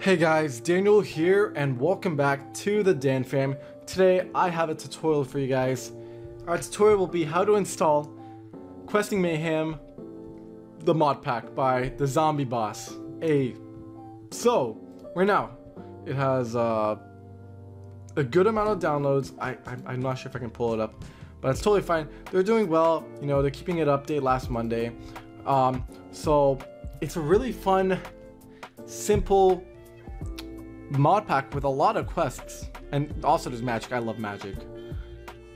Hey guys, Daniel here and welcome back to the Dan Fam. Today I have a tutorial for you guys. Our tutorial will be how to install Questing Mayhem, the mod pack by DaZombieBoss. A so right now it has uh, a good amount of downloads. I, I I'm not sure if I can pull it up, but it's totally fine. They're doing well. You know they're keeping it update last Monday. Um, so it's a really fun, simple mod pack with a lot of quests. And also there's magic. I love magic.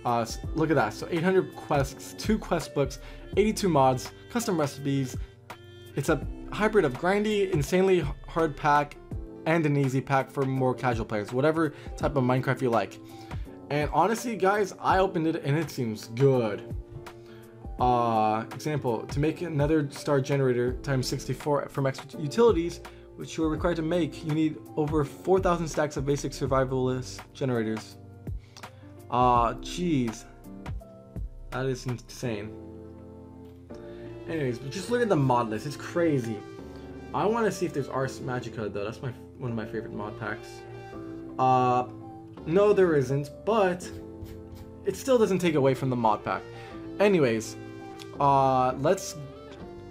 Uh, so look at that. So 800 quests, two quest books, 82 mods, custom recipes. It's a hybrid of grindy, insanely hard pack, and an easy pack for more casual players. Whatever type of Minecraft you like. And honestly, guys, I opened it and it seems good. Uh, example, to make another star generator times 64 from extra utilities, which you are required to make, you need over 4,000 stacks of basic survivalist generators. Ah, uh, jeez. That is insane. Anyways, but just look at the mod list. It's crazy. I want to see if there's Ars Magica though. That's my one of my favorite mod packs. Uh, no, there isn't, but it still doesn't take away from the mod pack. Anyways, uh, let's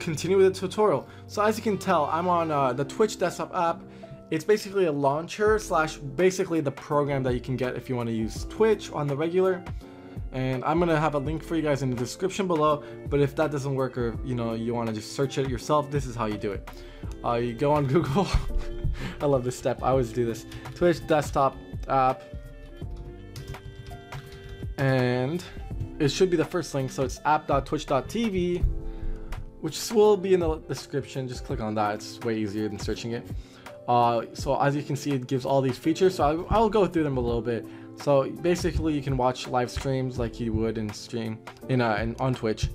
continue with the tutorial. So as you can tell, I'm on uh, the Twitch desktop app. It's basically a launcher slash basically the program that you can get if you want to use Twitch on the regular. And I'm gonna have a link for you guys in the description below. But if that doesn't work or you know you want to just search it yourself, this is how you do it. Uh, you go on Google. I love this step. I always do this. Twitch desktop app. And it should be the first link. So it's app.twitch.tv which will be in the description. Just click on that. It's way easier than searching it. Uh, so as you can see, it gives all these features. So I'll, I'll, go through them a little bit. So basically, you can watch live streams like you would in stream in, uh, in on Twitch.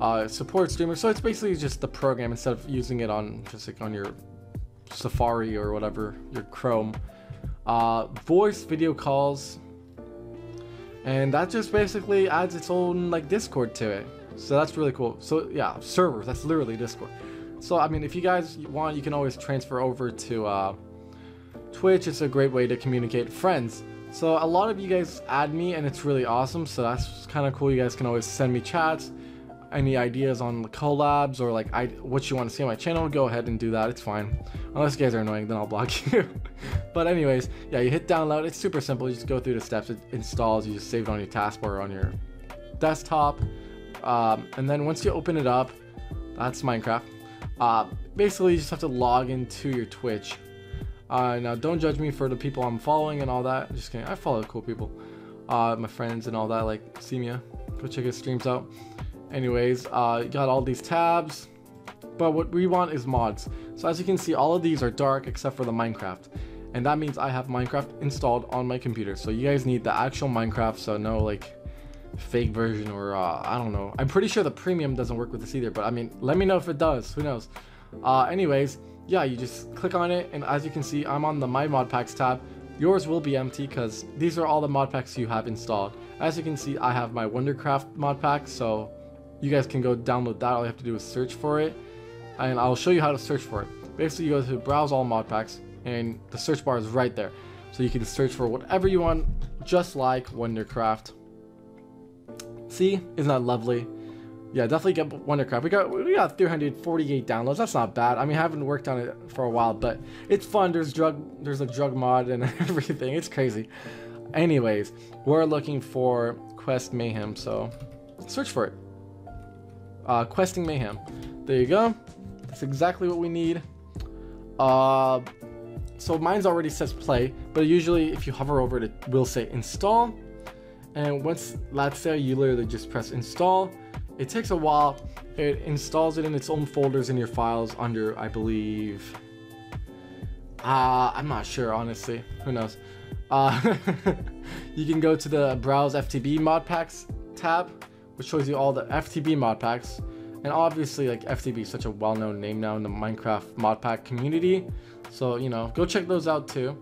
Uh, support streamers. So it's basically just the program instead of using it on just like on your Safari or whatever your Chrome. Uh, voice video calls, and that just basically adds its own like Discord to it. So that's really cool. So yeah, servers, that's literally Discord. So I mean, if you guys want, you can always transfer over to uh, Twitch. It's a great way to communicate friends. So a lot of you guys add me and it's really awesome. So that's kind of cool. You guys can always send me chats, any ideas on collabs or like I, what you want to see on my channel, go ahead and do that. It's fine. Unless you guys are annoying, then I'll block you. but anyways, yeah, you hit download. It's super simple. You just go through the steps. It installs. You just save it on your taskbar or on your desktop. Um, and then once you open it up, that's Minecraft. Uh, basically, you just have to log into your Twitch. Uh, now, don't judge me for the people I'm following and all that. Just kidding. I follow cool people. Uh, my friends and all that, like Semia. Go check his streams out. Anyways, uh, you got all these tabs. But what we want is mods. So as you can see, all of these are dark except for the Minecraft. And that means I have Minecraft installed on my computer. So you guys need the actual Minecraft, so no like fake version or uh, I don't know. I'm pretty sure the premium doesn't work with this either, but I mean, let me know if it does. Who knows? Uh, anyways, yeah, you just click on it, and as you can see, I'm on the My Mod Packs tab. Yours will be empty because these are all the mod packs you have installed. As you can see, I have my Wondercraft mod pack, so you guys can go download that. All you have to do is search for it, and I'll show you how to search for it. Basically, you go to browse all mod packs, and the search bar is right there. So you can search for whatever you want, just like Wondercraft. See, isn't that lovely? Yeah, definitely get Wondercraft. We got we got 348 downloads. That's not bad. I mean, I haven't worked on it for a while, but it's fun. There's drug, there's a drug mod and everything. It's crazy. Anyways, we're looking for Quest Mayhem, so search for it. Uh, Questing Mayhem. There you go. That's exactly what we need. Uh, so mine's already says play, but usually if you hover over it, it will say install and once let's say you literally just press install. It takes a while. It installs it in its own folders in your files under I believe uh, I'm not sure honestly. Who knows? Uh, you can go to the browse FTB mod packs tab which shows you all the FTB mod packs. And obviously like FTB is such a well-known name now in the Minecraft mod pack community. So you know go check those out too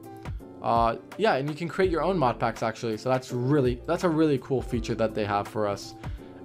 uh, yeah, and you can create your own mod packs actually. So that's really that's a really cool feature that they have for us,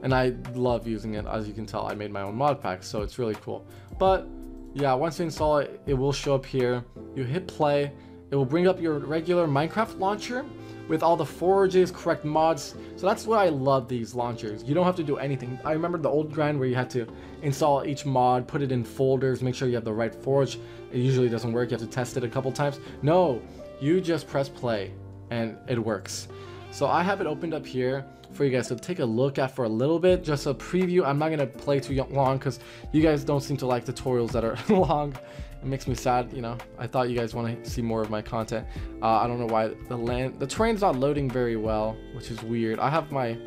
and I love using it. As you can tell, I made my own mod pack, so it's really cool. But yeah, once you install it, it will show up here. You hit play. It will bring up your regular Minecraft launcher with all the forages, correct mods. So that's why I love these launchers. You don't have to do anything. I remember the old grind where you had to install each mod, put it in folders, make sure you have the right forge. It usually doesn't work. You have to test it a couple times. No, you just press play and it works. So I have it opened up here for you guys to take a look at for a little bit, just a preview. I'm not gonna play too long because you guys don't seem to like tutorials that are long. It makes me sad, you know. I thought you guys want to see more of my content. Uh, I don't know why the land, the terrain's not loading very well, which is weird. I have my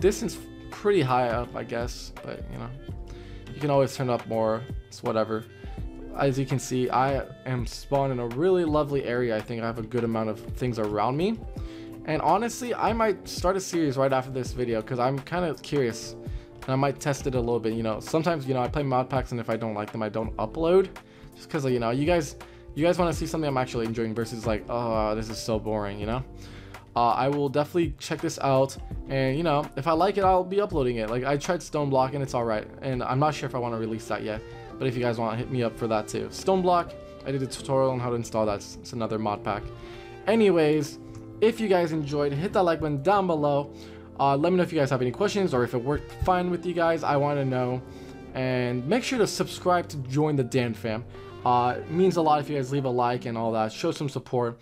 distance pretty high up, I guess, but you know, you can always turn up more. It's whatever. As you can see, I am spawned in a really lovely area. I think I have a good amount of things around me. And honestly, I might start a series right after this video because I'm kind of curious. And I might test it a little bit, you know. Sometimes, you know, I play mod packs and if I don't like them, I don't upload. Just because, you know, you guys you guys want to see something I'm actually enjoying versus like, oh, this is so boring, you know. Uh, I will definitely check this out, and you know, if I like it, I'll be uploading it. Like I tried StoneBlock and it's all right, and I'm not sure if I want to release that yet. But if you guys want, to hit me up for that too. StoneBlock, I did a tutorial on how to install that. It's another mod pack. Anyways, if you guys enjoyed, hit that like button down below. Uh, let me know if you guys have any questions or if it worked fine with you guys. I want to know. And make sure to subscribe to join the Dan fam. Uh, it means a lot if you guys leave a like and all that. Show some support.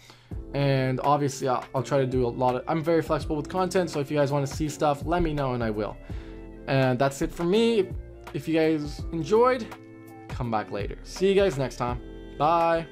And obviously, I'll, I'll try to do a lot of... I'm very flexible with content, so if you guys want to see stuff, let me know and I will. And that's it for me. If you guys enjoyed, come back later. See you guys next time. Bye.